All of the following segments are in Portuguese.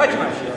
faster,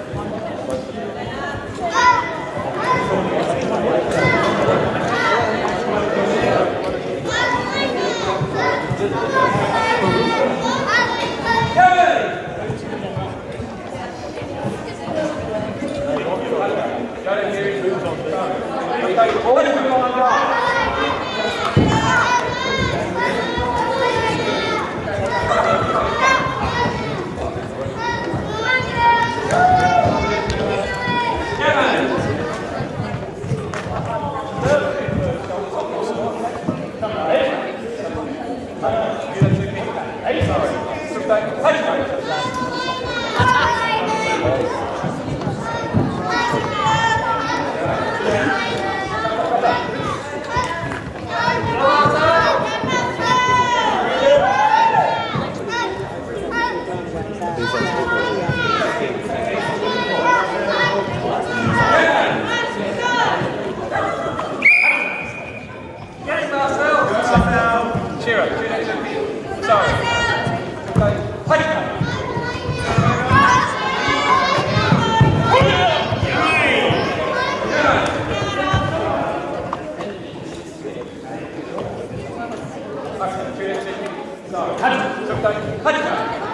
Sorry. Cut it!